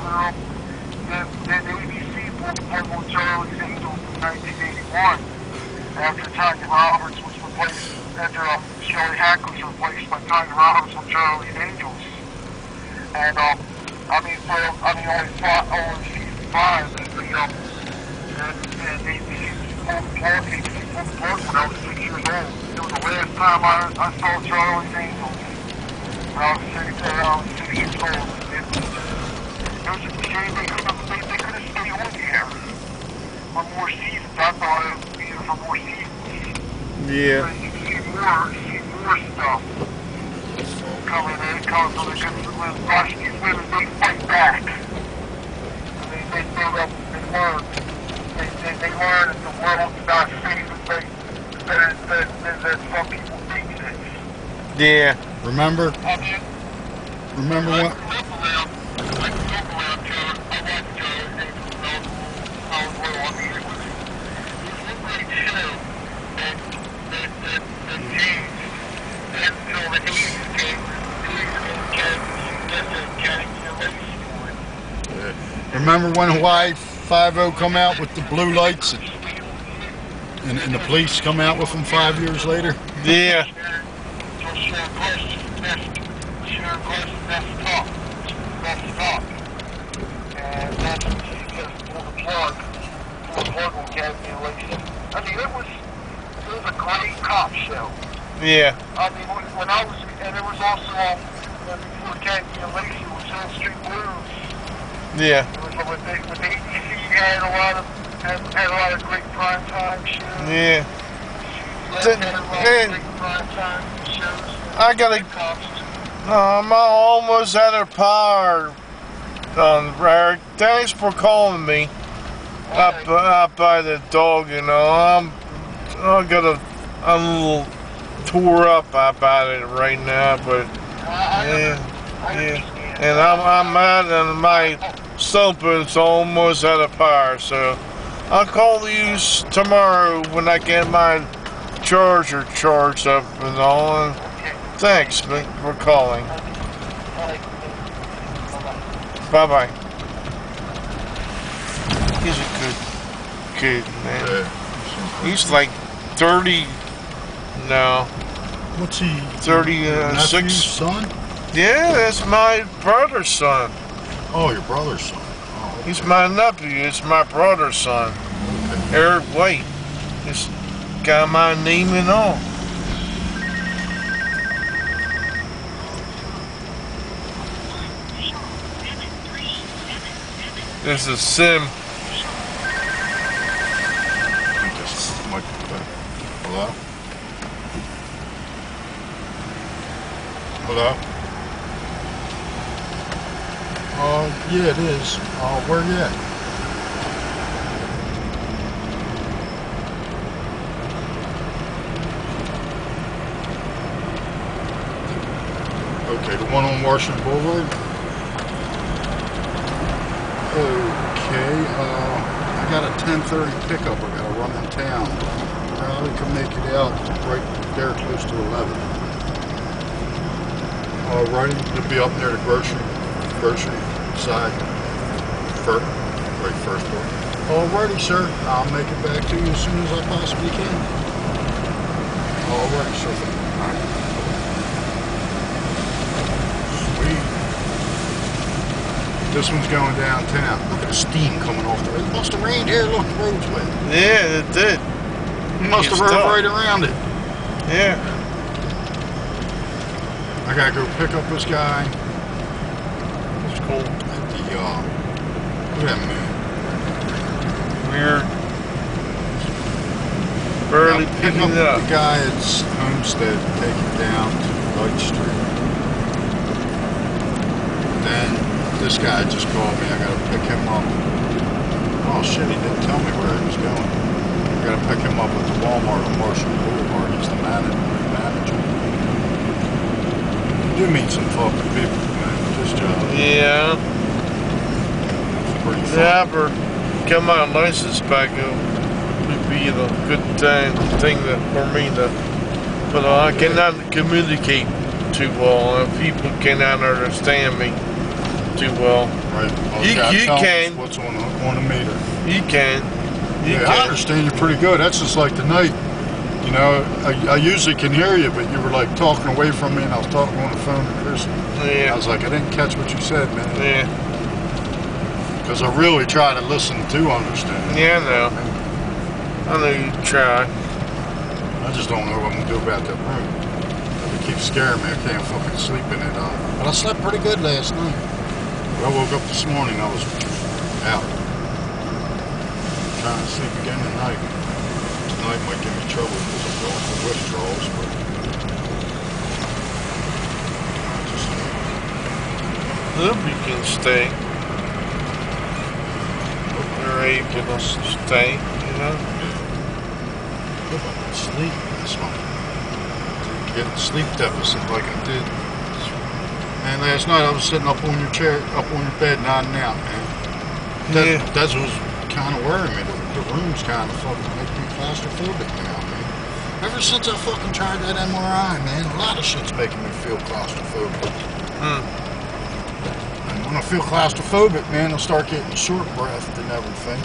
father up. Then, then ABC pulled the plug Charlie's Angels in 1981 after Tanya Roberts was replaced, after um, Shelley Hack was replaced by Tanya Roberts on Charlie's Angels. And, um, I mean, for, I mean, only, five, only season five, and the, um, and, and ABC the ABC pulled the plug when I was six years old. It was the last time I, I saw Charlie's Angels. When I was six, uh, I was six years old. It was Yeah. Yeah. Remember? Remember what? grew up around, I grew up around Charlotte. I watched Charlotte Angels when I was, I was little. I mean, it was, it was one great show that, that, that, that changed. And, you know, the 80s came, the 80s came, and the Academy Award for it. Remember when Hawaii Five-O oh come out with the blue lights and, and, and the police come out with them five years later? Yeah. So Sharon Carson messed, Sharon Carson messed up, messed up. And that's just pulled plug, pulled plug on Cagney and Lacey. I mean, it was, it was a great cop show. Yeah. I mean, when, when I was, and it was also, um, when before Cagney and Lacey was Hill Street Blues. Yeah. It was when they, when ABC had a lot of, had, had a lot of great prime time shows. Yeah. Had a lot Hey. of great prime time shows. I gotta. Too. I'm almost out of power. Um, Eric, thanks for calling me. Up, up by the dog, you know. I'm, I got a, I'm a little tore up about it right now, but yeah, yeah. And I'm, I'm out and my something's almost out of power, so I'll call you tomorrow when I get my charger charged up and all. And thanks for calling. Bye bye. He's a good kid, man. He's like 30 now. What's he? 36. uh, son? Yeah, that's my brother's son. Oh, your brother's son. Oh, He's my nephew. It's my brother's son. okay. Eric White. He's got my name and all. This is Sim. I think this might be better. Hello? Hello? Uh, yeah, it is. Uh, where you at? Okay, the one on Washington Boulevard? Okay, uh, I got a 10:30 pickup. I gotta run in town. Probably can make it out right there close to 11. Uh, Alrighty, it'll be up near the grocery, grocery side. First, right first door. Alrighty, uh, sir. I'll make it back to you as soon as I possibly can. Alrighty, sir. Alright. Sweet. This one's going downtown. Look at the steam coming off the road. It must have rained here. Look, the road's wet. Yeah, it did. It must have rode right around it. Yeah. I gotta go pick up this guy It's cold at the, uh, look at that man. Weird. Barely picking it up up. the guy at Homestead, take him down to Light Street. Then this guy just called me. I gotta pick him up. Oh shit, he didn't tell me where he was going. I gotta pick him up at the Walmart on Marshall Boulevard. He's the manager. You meet some fucking people, man. This uh, job. Yeah. It's pretty fun. Yeah, for get my license back, it would be a good thing, thing that, for me to. But I cannot communicate too well, and people cannot understand me. too well. Right. Well, You- you can. What's on the, on the meter? You can. You yeah, I understand you pretty good. That's just like tonight. You know, I, I usually can hear you, but you were like talking away from me, and I was talking on the phone to Chris. I was like, I didn't catch what you said, man. Yeah. Because I really try to listen to understand. Yeah, I know. I know you try. I just don't know what I'm gonna do about that room. It keeps scaring me. I can't fucking sleep in it. Uh, but I slept pretty good last night. But I woke up this morning. I was out. Trying to sleep again tonight. Tonight might give me trouble because I'm going for withdrawals. But I just, Hope you can stay. Hope you're able to stay, you know? hope I can sleep this one. Get sleep deficit like I did. And last night I was sitting up on your chair, up on your bed, nodding out, man. That, Yeah. That's what's kind of worrying me. The, the room's kind of fucking making me claustrophobic now, man. Ever since I fucking tried that MRI, man, a lot of shit's making me feel claustrophobic. Hmm. And when I feel claustrophobic, man, I'll start getting short breathed and everything.